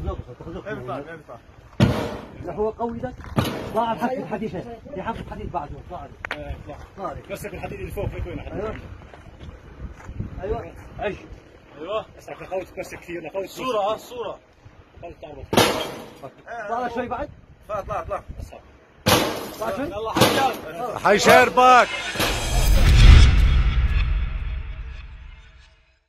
ينفع ما هو قوي ده ضاع الحديد الحديد في حبة حديد بعده. ضاع ضاع اطلع. مسك الحديد اللي فوق هيك أيوه. أيوه. إيش أيوه. بس عشان خوت تمسك كثير لخوت الصورة ها آه، الصورة خوت تعرف. طلع شوي بعد؟ طلع طلع طلع يلا حجاج أيوه. حيشربك